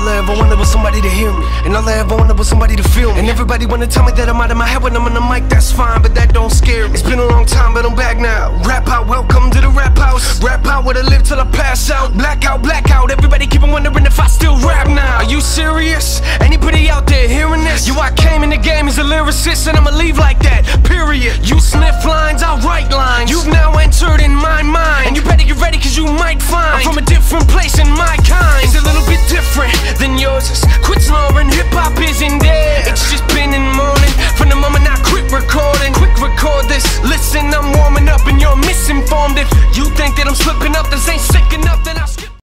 All I ever wanted was somebody to hear me. And all I ever wanted was somebody to feel me. And everybody wanna tell me that I'm out of my head when I'm on the mic, that's fine, but that don't scare me. It's been a long time, but I'm back now. Rap out, welcome to the rap house. Rap out where I live till I pass out. Blackout, blackout. Everybody keep on wondering if I still rap now. Are you serious? Anybody out there hearing this? You, I came in the game as a lyricist, and I'ma leave like that. Period. You in there. It's just been in mourning From the moment I quit recording Quick record this. Listen, I'm warming up and you're misinformed. If you think that I'm slipping up, this ain't